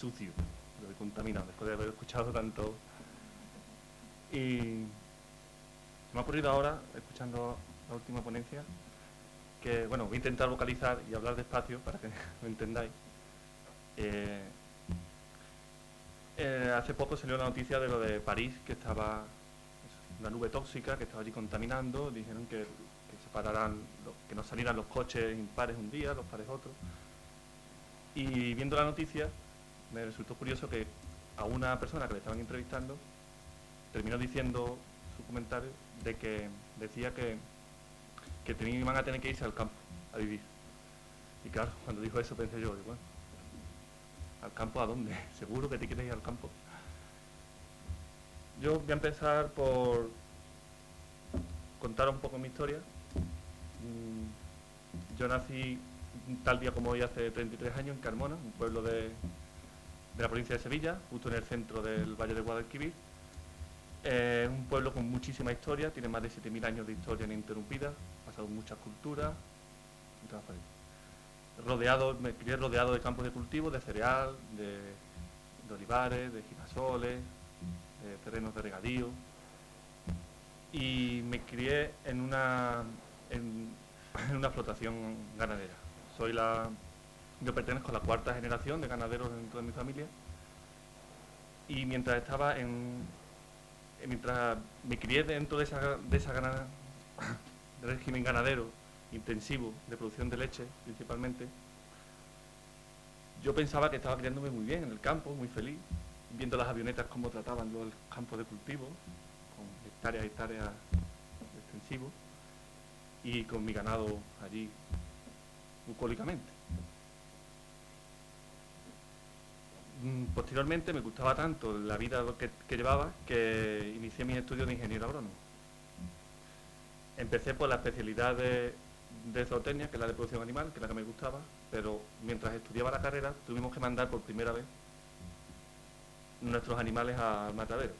sucio, lo he contaminado, después de haber escuchado tanto. Y me ha ocurrido ahora, escuchando la última ponencia, que, bueno, voy a intentar vocalizar y hablar despacio para que me entendáis. Eh, eh, hace poco salió la noticia de lo de París, que estaba una nube tóxica que estaba allí contaminando. Dijeron que, se pararán, que no salieran los coches impares un día, los pares otro. Y viendo la noticia, me resultó curioso que a una persona que le estaban entrevistando terminó diciendo su comentario de que decía que, que iban a tener que irse al campo a vivir. Y claro, cuando dijo eso pensé yo, bueno, ¿al campo a dónde? ¿Seguro que te quieres ir al campo? Yo voy a empezar por contar un poco mi historia. Mm, yo nací tal día como hoy hace 33 años en Carmona, un pueblo de, la provincia de Sevilla, justo en el centro del Valle de Guadalquivir. Es un pueblo con muchísima historia, tiene más de 7.000 años de historia ininterrumpida, ha pasado muchas culturas, rodeado, me crié rodeado de campos de cultivo, de cereal, de, olivares, de girasoles, de terrenos de regadío. Y me crié en una, en, una explotación ganadera. Soy la, yo pertenezco a la cuarta generación de ganaderos dentro de mi familia. Y mientras estaba en, mientras me crié dentro de esa, de esa régimen ganadero intensivo de producción de leche principalmente, yo pensaba que estaba criándome muy bien en el campo, muy feliz, viendo las avionetas cómo trataban los campos de cultivo, con hectáreas y hectáreas extensivos, y con mi ganado allí bucólicamente. Posteriormente me gustaba tanto la vida que, que llevaba que inicié mis estudios de ingeniero agrónomo. Empecé por la especialidad de zootecnia, que es la de producción animal, que es la que me gustaba, pero mientras estudiaba la carrera tuvimos que mandar por primera vez nuestros animales al matadero,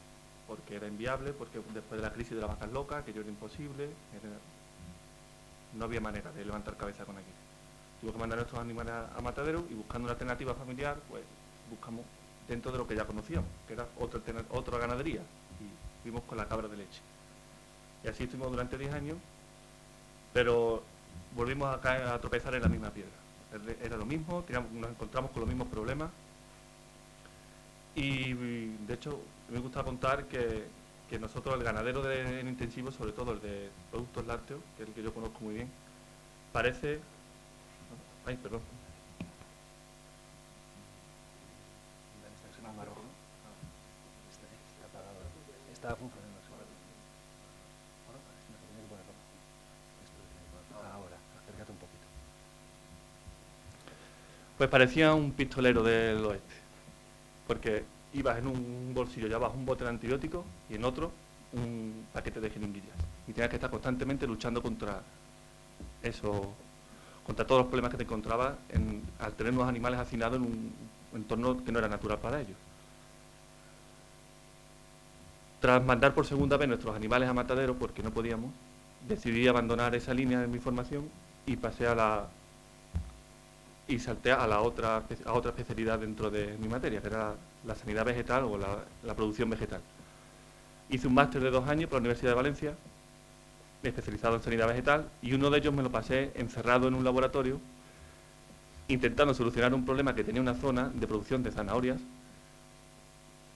porque era inviable, porque después de la crisis de las vacas locas, aquello era imposible, no había manera de levantar cabeza con aquello. Tuvimos que mandar nuestros animales al matadero y buscando una alternativa familiar, pues buscamos dentro de lo que ya conocíamos, que era otra, otra ganadería, y fuimos con la cabra de leche. Y así estuvimos durante 10 años, pero volvimos a, a tropezar en la misma piedra. Era lo mismo, nos encontramos con los mismos problemas. Y de hecho, me gusta contar que, nosotros, el ganadero de, en intensivo, sobre todo el de productos lácteos, que es el que yo conozco muy bien, parece. Ay, perdón. Está funcionando. Pues parecía un pistolero del oeste, porque ibas en un bolsillo, llevabas un bote de y en otro un paquete de jeringuillas. Y tenías que estar constantemente luchando contra eso, contra todos los problemas que te encontrabas al tener unos animales hacinados en un entorno que no era natural para ellos. Tras mandar por segunda vez nuestros animales a matadero, porque no podíamos, decidí abandonar esa línea de mi formación y pasé a la y salté a la otra, a otra especialidad dentro de mi materia, que era la, sanidad vegetal o la, producción vegetal. Hice un máster de dos años por la Universidad de Valencia, especializado en sanidad vegetal, y uno de ellos me lo pasé encerrado en un laboratorio, intentando solucionar un problema que tenía una zona de producción de zanahorias,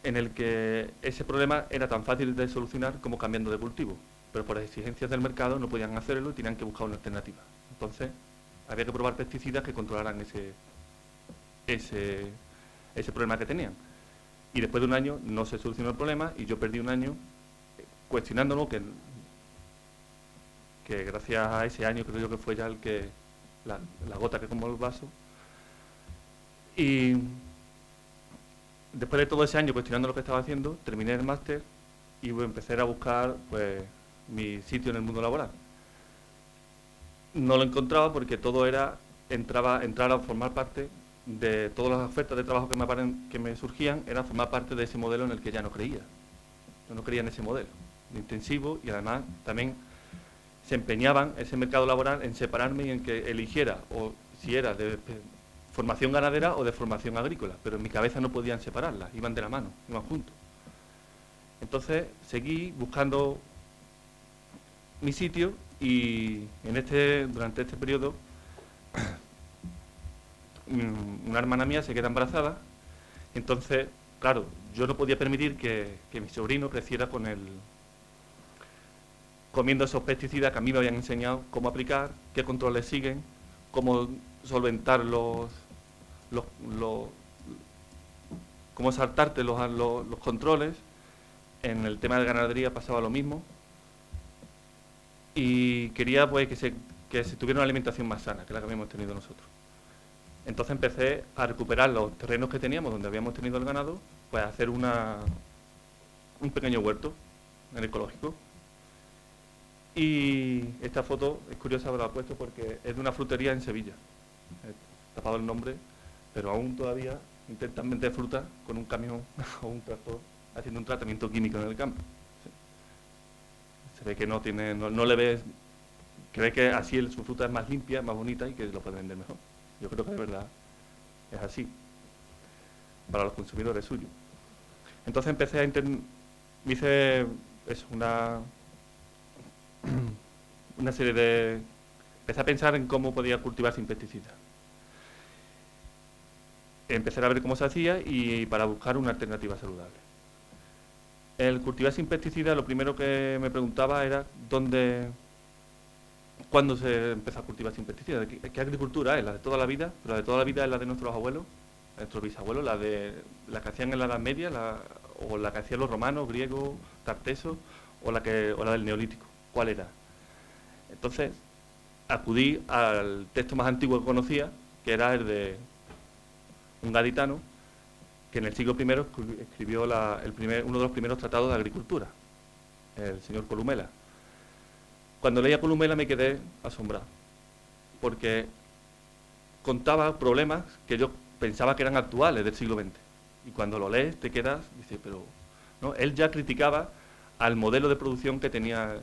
en el que ese problema era tan fácil de solucionar como cambiando de cultivo, pero por las exigencias del mercado no podían hacerlo y tenían que buscar una alternativa. Entonces, había que probar pesticidas que controlaran ese, ese, problema que tenían. Y después de un año no se solucionó el problema y yo perdí un año cuestionándolo que, que gracias a ese año creo yo que fue ya el que la, gota que como el vaso. Y después de todo ese año cuestionando lo que estaba haciendo, terminé el máster y empecé a buscar pues, mi sitio en el mundo laboral no lo encontraba porque todo era entraba entrar a formar parte de todas las ofertas de trabajo que me, que me surgían, era formar parte de ese modelo en el que ya no creía. Yo no creía en ese modelo intensivo y además también se empeñaban ese mercado laboral en separarme y en que eligiera o si era de formación ganadera o de formación agrícola, pero en mi cabeza no podían separarlas, iban de la mano, iban juntos. Entonces seguí buscando mi sitio y en este, durante este periodo una hermana mía se queda embarazada, entonces, claro, yo no podía permitir que, que mi sobrino creciera con el, comiendo esos pesticidas que a mí me habían enseñado cómo aplicar, qué controles siguen, cómo solventar los, los, cómo saltarte los, los, controles. En el tema de ganadería pasaba lo mismo. Y quería pues que se, que se tuviera una alimentación más sana que la que habíamos tenido nosotros. Entonces empecé a recuperar los terrenos que teníamos donde habíamos tenido el ganado, pues a hacer una, un pequeño huerto en ecológico y esta foto es curiosa, la he puesto porque es de una frutería en Sevilla. He tapado el nombre, pero aún todavía intentan vender fruta con un camión o un tractor haciendo un tratamiento químico en el campo. Se ve que no tiene, no, le ves, cree que así su fruta es más limpia, más bonita y que lo puede vender mejor. Yo creo que de verdad es así para los consumidores suyos. Entonces empecé a intentar, hice es una una serie de... Empecé a pensar en cómo podía cultivar sin pesticidas. Empecé a ver cómo se hacía y para buscar una alternativa saludable. El cultivar sin pesticidas, lo primero que me preguntaba era dónde, cuándo se empezó a cultivar sin pesticidas. ¿Qué, agricultura es? ¿La de toda la vida? ¿La de toda la vida es la de nuestros abuelos, nuestros bisabuelos? ¿La de la que hacían en la Edad Media? ¿O la que hacían los romanos, griegos, tartesos? ¿O la, que, o la del Neolítico? cuál era. Entonces, acudí al texto más antiguo que conocía, que era el de un gaditano, que en el siglo I escribió primer, uno de los primeros tratados de agricultura, el señor Columela. Cuando leía Columela me quedé asombrado, porque contaba problemas que yo pensaba que eran actuales del siglo XX. Y cuando lo lees te quedas, dice, pero ¿no? él ya criticaba al modelo de producción que tenía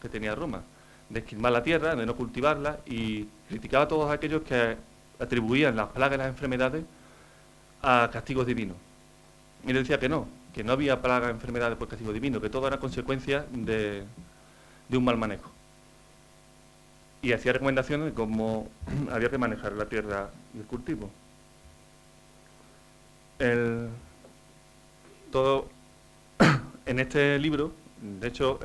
que tenía Roma, de esquilmar la tierra, de no cultivarla, y criticaba a todos aquellos que atribuían las plagas y las enfermedades a castigos divinos. Y le decía que no, que no había plagas, enfermedades por castigo divino, que todo era consecuencia de, un mal manejo. Y hacía recomendaciones de cómo había que manejar la tierra y el cultivo. todo en este libro de hecho,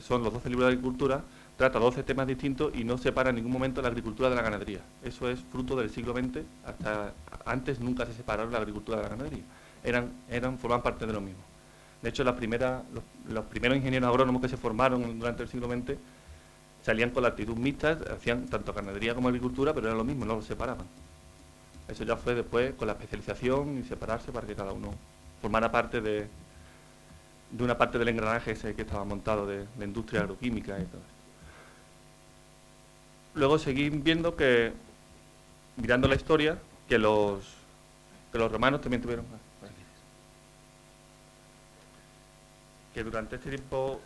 son los 12 libros de agricultura, trata 12 temas distintos y no separa en ningún momento la agricultura de la ganadería. Eso es fruto del siglo XX, hasta antes nunca se separaron la agricultura de la ganadería. Eran, eran, formaban parte de lo mismo. De hecho, los, los, primeros ingenieros agrónomos que se formaron durante el siglo XX salían con la actitud mixta, hacían tanto ganadería como agricultura, pero era lo mismo, no lo separaban. Eso ya fue después con la especialización y separarse para que cada uno formara parte de, una parte del engranaje ese que estaba montado de la industria agroquímica y todo esto. Luego seguí viendo que, mirando la historia, que los, que los romanos también tuvieron... Que durante este tiempo...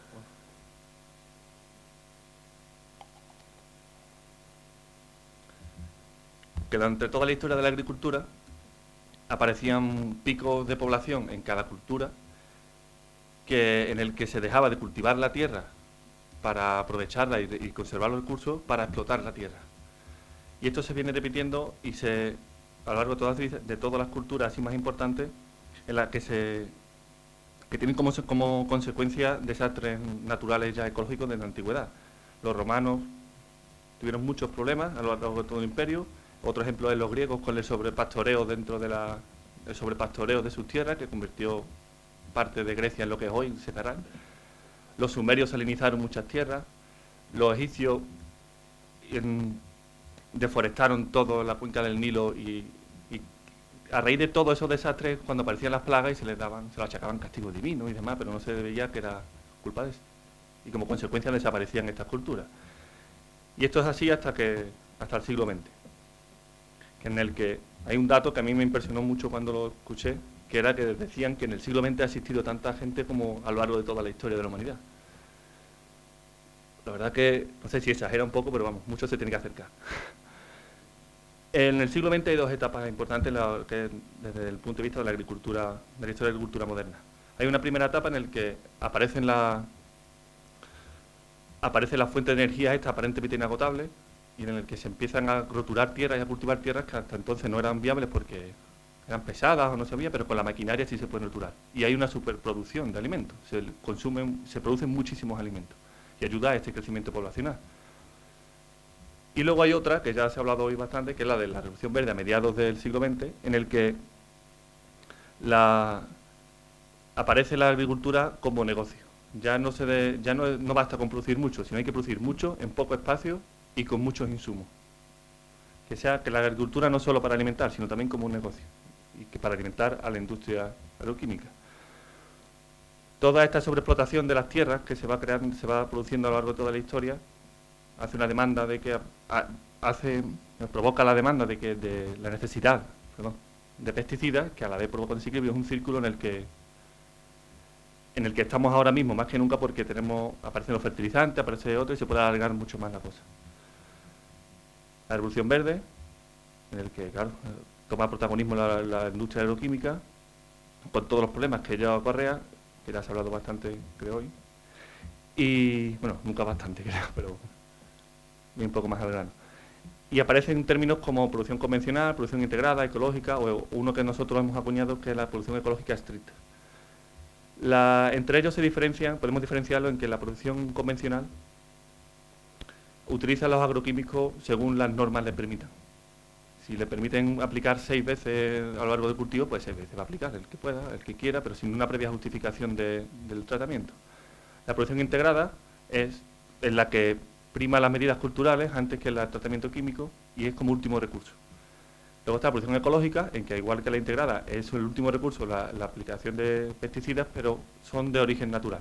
Que durante toda la historia de la agricultura aparecían picos de población en cada cultura que, en el que se dejaba de cultivar la tierra para aprovecharla y, conservar los recursos para explotar la tierra. Y esto se viene repitiendo y se a lo largo de todas, de todas las culturas así más importantes en las que se que tienen como, como consecuencia desastres naturales ya ecológicos de la antigüedad. Los romanos tuvieron muchos problemas a lo largo de todo el imperio. Otro ejemplo es los griegos con el sobrepastoreo dentro de la el sobrepastoreo de sus tierras que convirtió parte de Grecia en lo que es hoy, Setarán. Los sumerios salinizaron muchas tierras, los egipcios deforestaron toda la cuenca del Nilo y, a raíz de todos esos desastres, cuando aparecían las plagas y se les daban, se les achacaban castigos divinos y demás, pero no se veía que era culpa de eso. Y como consecuencia desaparecían estas culturas. Y esto es así hasta que hasta el siglo XX, en el que hay un dato que a mí me impresionó mucho cuando lo escuché, que era que decían que en el siglo XX ha existido tanta gente como a lo largo de toda la historia de la humanidad. La verdad que, no sé si exagera un poco, pero vamos, mucho se tiene que acercar. En el siglo XX hay dos etapas importantes desde el punto de vista de la agricultura, de la historia de la agricultura moderna. Hay una primera etapa en la que aparecen la, aparece la fuente de energía esta aparentemente inagotable y en el que se empiezan a roturar tierras y a cultivar tierras que hasta entonces no eran viables porque eran pesadas o no se pero con la maquinaria sí se pueden roturar. Y hay una superproducción de alimentos, se consumen, se producen muchísimos alimentos y ayuda a este crecimiento poblacional. Y luego hay otra, que ya se ha hablado hoy bastante, que es la de la Revolución Verde a mediados del siglo XX, en el que la, aparece la agricultura como negocio. Ya no, se ya no, no basta con producir mucho, sino hay que producir mucho en poco espacio y con muchos insumos. Que sea que la agricultura no solo para alimentar, sino también como un negocio y que para alimentar a la industria agroquímica. Toda esta sobreexplotación de las tierras que se va creando, se va produciendo a lo largo de toda la historia, hace una demanda de que hace provoca la demanda de que de la necesidad de pesticidas que a la vez provoca desequilibrio es un círculo en el que en el que estamos ahora mismo más que nunca porque tenemos aparecen los fertilizantes aparece otro y se puede alargar mucho más la cosa la revolución verde en el que claro toma protagonismo la, la industria agroquímica con todos los problemas que lleva Correa que ya se ha hablado bastante creo hoy y bueno nunca bastante creo pero un poco más grano. Y aparecen términos como producción convencional, producción integrada, ecológica, o uno que nosotros hemos acuñado que es la producción ecológica estricta. entre ellos se diferencian, podemos diferenciarlo en que la producción convencional utiliza los agroquímicos según las normas le permitan. Si le permiten aplicar seis veces a lo largo del cultivo, pues seis veces va a aplicar, el que pueda, el que quiera, pero sin una previa justificación del tratamiento. La producción integrada es en la que prima las medidas culturales antes que el tratamiento químico y es como último recurso. Luego está la producción ecológica, en que igual que la integrada es el último recurso la, aplicación de pesticidas, pero son de origen natural,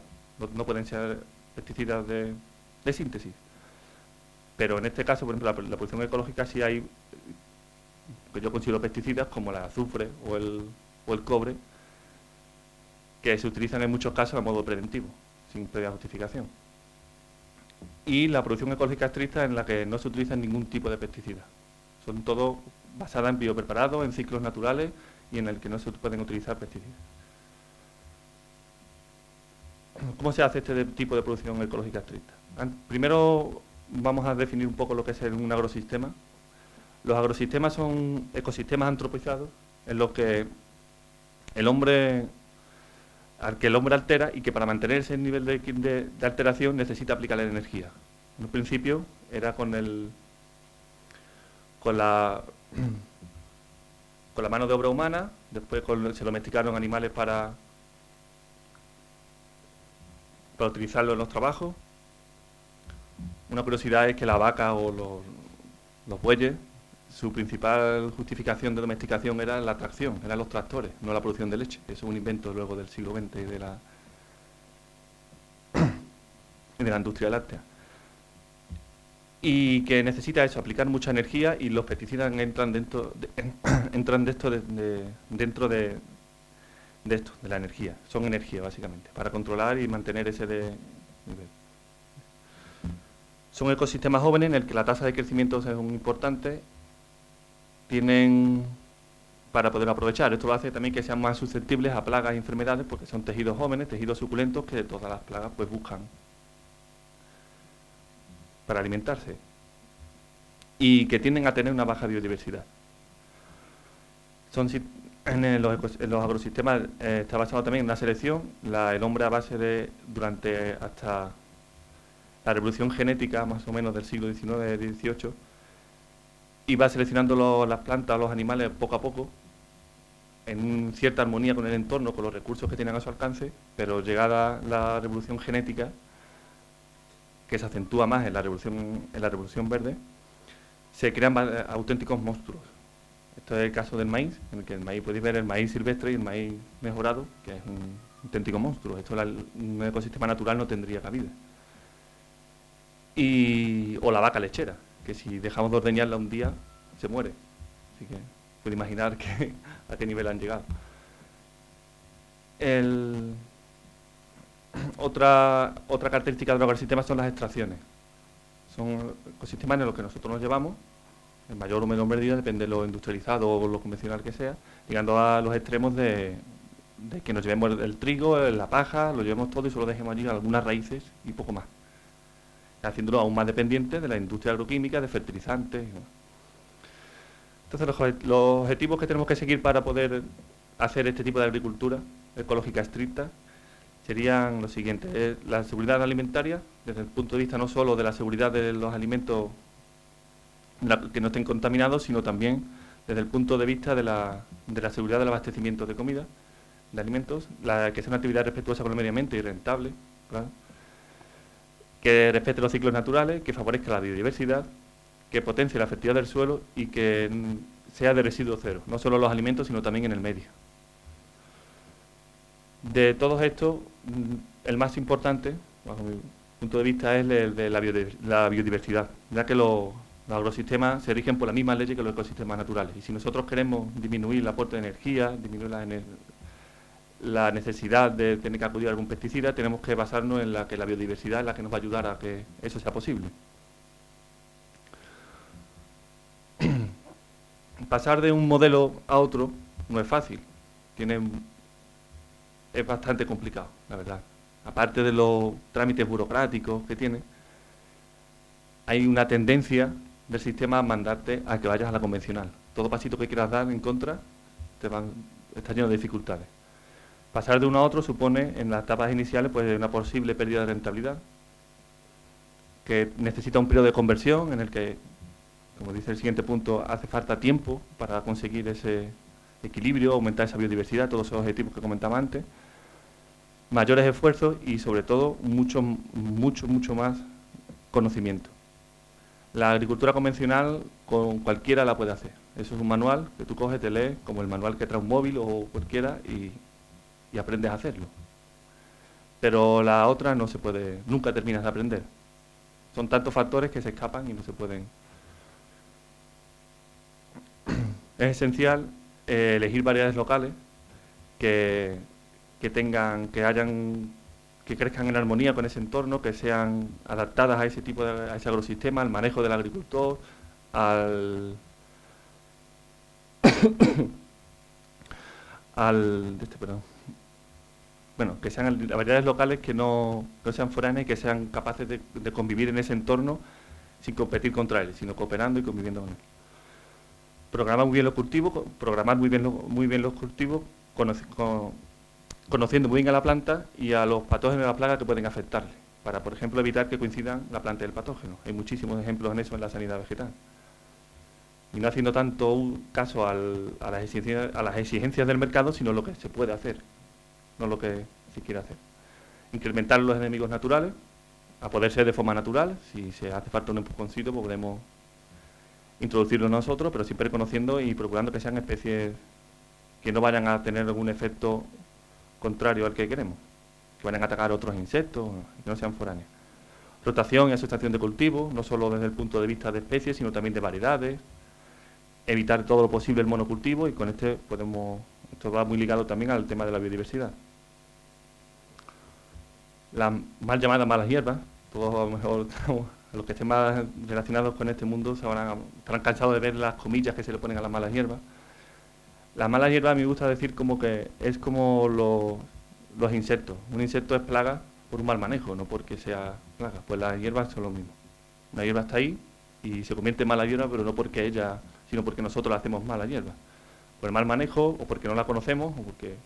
no, pueden ser pesticidas de, síntesis. Pero en este caso, por ejemplo, la, producción ecológica sí hay, que yo considero pesticidas como el azufre o el, o el cobre, que se utilizan en muchos casos a modo preventivo, sin previa justificación y la producción ecológica estricta en la que no se utiliza ningún tipo de pesticida. Son todo basadas en biopreparados, en ciclos naturales y en el que no se pueden utilizar pesticidas. ¿Cómo se hace este tipo de producción ecológica estricta? Primero vamos a definir un poco lo que es un agrosistema. Los agrosistemas son ecosistemas antropizados en los que el hombre al que el hombre altera y que para mantener ese nivel de, alteración necesita aplicarle energía. En un principio era con el con la con la mano de obra humana, después se domesticaron animales para para utilizarlo en los trabajos. Una curiosidad es que la vaca o los, los bueyes su principal justificación de domesticación era la tracción, eran los tractores, no la producción de leche. Eso es un invento luego del siglo XX y de la, industria láctea. Y que necesita eso, aplicar mucha energía y los pesticidas entran dentro de, entran de esto dentro de, de esto, de la energía. Son energía, básicamente, para controlar y mantener ese nivel. Son ecosistemas jóvenes en el que la tasa de crecimiento es muy importante tienen para poder aprovechar. Esto lo hace también que sean más susceptibles a plagas y enfermedades porque son tejidos jóvenes, tejidos suculentos que todas las plagas pues buscan para alimentarse y que tienden a tener una baja biodiversidad. Son, en, los, agrosistemas eh, está basado también en una selección, el hombre a base de, durante hasta la revolución genética más o menos del siglo XIX y va seleccionando las plantas, los animales poco a poco, en cierta armonía con el entorno, con los recursos que tienen a su alcance, pero llegada la revolución genética, que se acentúa más en la revolución, en la revolución verde, se crean auténticos monstruos. Esto es el caso del maíz, en el que el maíz podéis ver el maíz silvestre y el maíz mejorado, que es un auténtico monstruo. Esto en un ecosistema natural no tendría cabida. Y, o la vaca lechera, que si dejamos de ordeñarla un día, se muere. Así que puede imaginar que, a qué nivel han llegado. otra, otra característica de los ecosistemas son las extracciones. Son ecosistemas en los que nosotros nos llevamos en mayor o menor medida, depende de lo industrializado o lo convencional que sea, llegando a los extremos de, que nos llevemos el, trigo, la paja, lo llevemos todo y solo dejemos allí algunas raíces y poco más, haciéndolo aún más dependiente de la industria agroquímica, de fertilizantes. Entonces los, objetivos que tenemos que seguir para poder hacer este tipo de agricultura ecológica estricta serían los siguientes. la seguridad alimentaria, desde el punto de vista no solo de la seguridad de los alimentos que no estén contaminados, sino también desde el punto de vista de la, de la seguridad del abastecimiento de comida, de alimentos, la, que sea una actividad respetuosa con el medio ambiente y rentable, que respete los ciclos naturales, que favorezca la biodiversidad, que potencie la fertilidad del suelo y que sea de residuo cero, no solo los alimentos, sino también en el medio. De todos estos, mm, el más importante, bajo mi punto de vista, es el de la biodiversidad, ya que los, agrosistemas se rigen por la misma ley que los ecosistemas naturales. Y si nosotros queremos disminuir el aporte de energía, disminuir la, la necesidad de tener que acudir a algún pesticida, tenemos que basarnos en la que la biodiversidad es la que nos va a ayudar a que eso sea posible. Pasar de un modelo a otro no es fácil, tiene, es bastante complicado, la verdad. Aparte de los trámites burocráticos que tiene, hay una tendencia del sistema a mandarte a que vayas a la convencional. Todo pasito que quieras dar en contra te van, está lleno de dificultades. Pasar de uno a otro supone en las etapas iniciales pues una posible pérdida de rentabilidad, que necesita un periodo de conversión en el que como dice el siguiente punto, hace falta tiempo para conseguir ese equilibrio, aumentar esa biodiversidad, todos esos objetivos que comentaba antes, mayores esfuerzos y sobre todo mucho, mucho, mucho más conocimiento. La agricultura convencional con cualquiera la puede hacer. Eso es un manual que tú coges, te lees, como el manual que trae un móvil o cualquiera y, y aprendes a hacerlo. Pero la otra no se puede, nunca terminas de aprender. Son tantos factores que se escapan y no se pueden es esencial eh, elegir variedades locales que, tengan, que hayan, que crezcan en armonía con ese entorno, que sean adaptadas a ese tipo de, a ese agrosistema, al manejo del agricultor, al al este, bueno, que sean variedades locales que no, sean foráneas y que sean capaces de, convivir en ese entorno sin competir contra él, sino cooperando y conviviendo con él programar muy bien los cultivos, programar muy bien, muy bien los cultivos, conociendo muy bien a la planta y a los patógenos de la plaga que pueden afectarle, para, por ejemplo, evitar que coincidan la planta y el patógeno. Hay muchísimos ejemplos en eso en la sanidad vegetal. Y no haciendo tanto caso a las exigencias del mercado, sino lo que se puede hacer, no lo que se quiere hacer. Incrementar los enemigos naturales, a poder ser de forma natural, si se hace falta un empujoncito, pues podemos introducirlo nosotros, pero siempre conociendo y procurando que sean especies que no vayan a tener algún efecto contrario al que queremos, que vayan a atacar otros insectos, que no sean foráneos. Rotación y asociación de cultivos, no solo desde el punto de vista de especies, sino también de variedades. Evitar todo lo posible el monocultivo y con este podemos, esto va muy ligado también al tema de la biodiversidad. Las mal llamadas malas hierbas, todos a lo mejor los que estén más relacionados con este mundo se van estarán cansados de ver las comillas que se le ponen a las malas hierbas. Las malas hierbas a me gusta decir como que es como los, insectos. Un insecto es plaga por un mal manejo, no porque sea plaga. Pues las hierbas son lo mismo. Una hierba está ahí y se convierte en mala hierba, pero no porque ella, sino porque nosotros la hacemos mala hierba. Por el mal manejo, o porque no la conocemos, o porque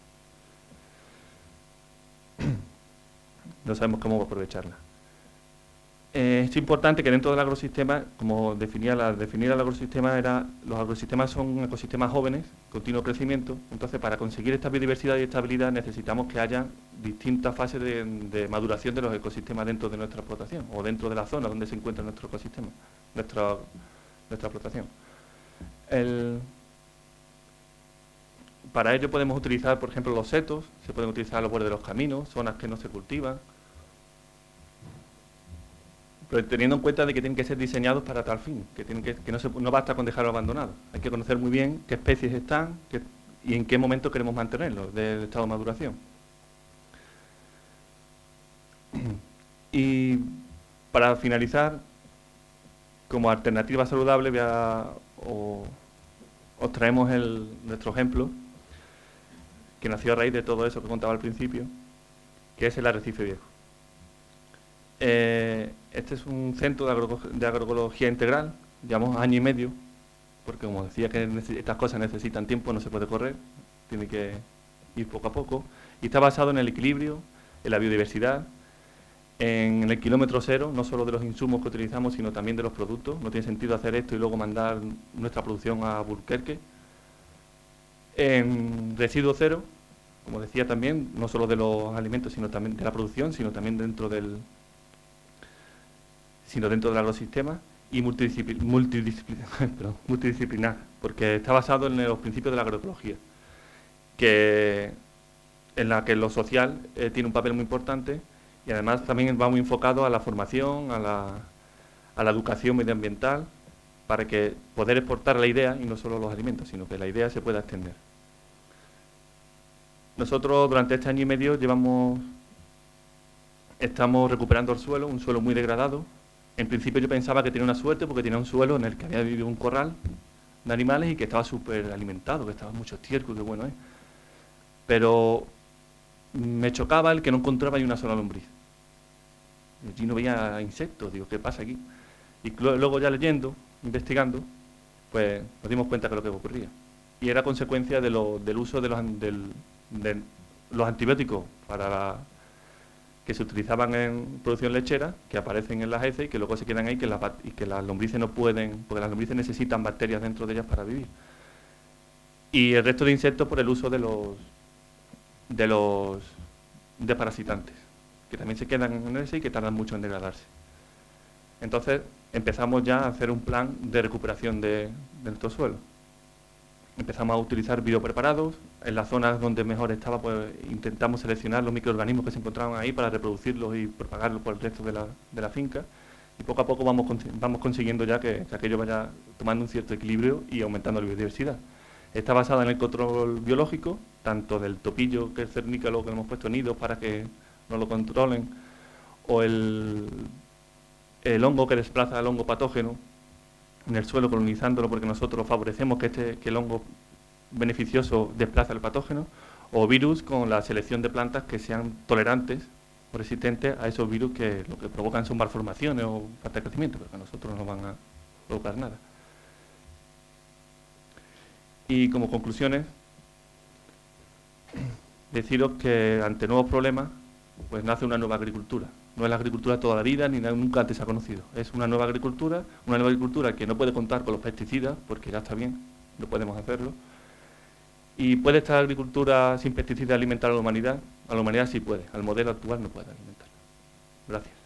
no sabemos cómo aprovecharla. Eh, es importante que dentro del agrosistema, como definía la, definir el agrosistema, era, los agrosistemas son ecosistemas jóvenes, continuo crecimiento, entonces para conseguir esta biodiversidad y estabilidad necesitamos que haya distintas fases de, maduración de los ecosistemas dentro de nuestra explotación o dentro de la zona donde se encuentra nuestro ecosistema, nuestra, nuestra explotación. Para ello podemos utilizar, por ejemplo, los setos, se pueden utilizar los bordes de los caminos, zonas que no se cultivan, pero teniendo en cuenta de que tienen que ser diseñados para tal fin, que, tienen que, no, se, no basta con dejarlo abandonado. Hay que conocer muy bien qué especies están y en qué momento queremos mantenerlos del estado de maduración. Y para finalizar, como alternativa saludable voy a os traemos nuestro ejemplo, que nació a raíz de todo eso que contaba al principio, que es el arrecife viejo. Eh, este es un centro de, agroecología integral, llevamos año y medio, porque como decía que estas cosas necesitan tiempo, no se puede correr, tiene que ir poco a poco, y está basado en el equilibrio, en la biodiversidad, en el kilómetro cero, no solo de los insumos que utilizamos, sino también de los productos. No tiene sentido hacer esto y luego mandar nuestra producción a Burquerque. En residuo cero, como decía también, no solo de los alimentos, sino también de la producción, sino también dentro del sino dentro del agrosistema y multidisciplinar, porque está basado en los principios de la agroecología, que en la que lo social eh, tiene un papel muy importante y además también va muy enfocado a la formación, a la, a la educación medioambiental, para que poder exportar la idea y no solo los alimentos, sino que la idea se pueda extender. Nosotros durante este año y medio llevamos, estamos recuperando el suelo, un suelo muy degradado. En principio yo pensaba que tenía una suerte porque tenía un suelo en el que había vivido un corral de animales y que estaba súper alimentado, que estaba mucho estiércol, que bueno es. Pero me chocaba el que no encontraba ni una sola lombriz. Allí no veía insectos, digo, ¿qué pasa aquí? Y luego ya leyendo, investigando, pues nos dimos cuenta que lo que ocurría. Y era consecuencia de del uso de los, de los antibióticos para que se utilizaban en producción lechera, que aparecen en las heces y que luego se quedan ahí que y que las lombrices no pueden, porque las lombrices necesitan bacterias dentro de ellas para vivir. Y el resto de insectos por el uso de los de los desparasitantes que también se quedan en ese y que tardan mucho en degradarse. Entonces empezamos ya a hacer un plan de recuperación de, nuestro suelo. Empezamos a utilizar biopreparados. En las zonas donde mejor estaba, pues intentamos seleccionar los microorganismos que se encontraban ahí para reproducirlos y propagarlos por el resto de la, finca. Y poco a poco vamos, vamos consiguiendo ya que, aquello vaya tomando un cierto equilibrio y aumentando la biodiversidad. Está basada en el control biológico, tanto del topillo, que es cernícalo, que hemos puesto nidos para que no lo controlen, o el, el hongo que desplaza el hongo patógeno en el suelo colonizándolo porque nosotros favorecemos que, este, que el hongo beneficioso desplaza el patógeno, o virus con la selección de plantas que sean tolerantes o resistentes a esos virus que lo que provocan son malformaciones o falta de crecimiento, porque a nosotros no van a provocar nada. Y como conclusiones, deciros que ante nuevos problemas pues nace una nueva agricultura. No es la agricultura toda la vida, ni nunca antes se ha conocido. Es una nueva agricultura, una nueva agricultura que no puede contar con los pesticidas, porque ya está bien, no podemos hacerlo. ¿Y puede esta agricultura sin pesticidas alimentar a la humanidad? A la humanidad sí puede, al modelo actual no puede alimentar. Gracias.